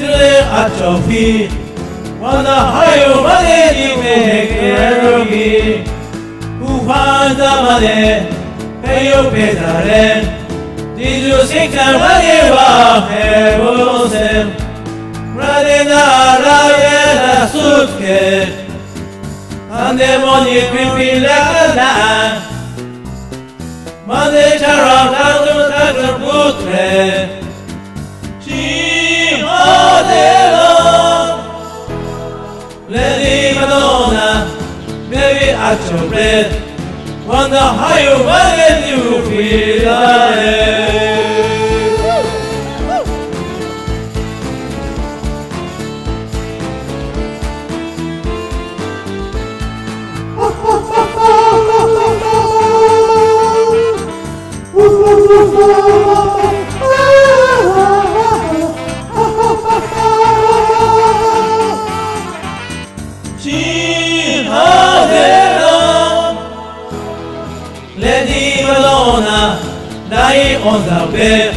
Today at your feet Wanda hayo mane ni me kerogi Ufanda mane Peyo pesare Dizu sikar mane wa hebosem Radena rayena sutke Andemoni pipilana Mane chara kadu kadu at your. Wonder how you Madonna, lying on the bed,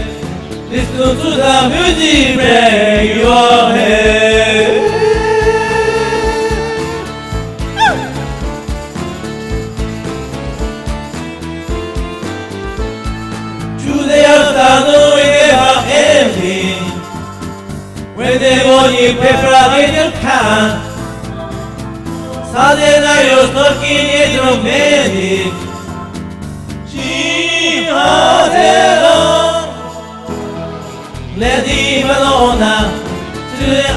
listen to the music, break your head. Today afternoon is never ending. When the morning paper in the can, Saturday night you're talking in your. She has it on. Lady Madonna, today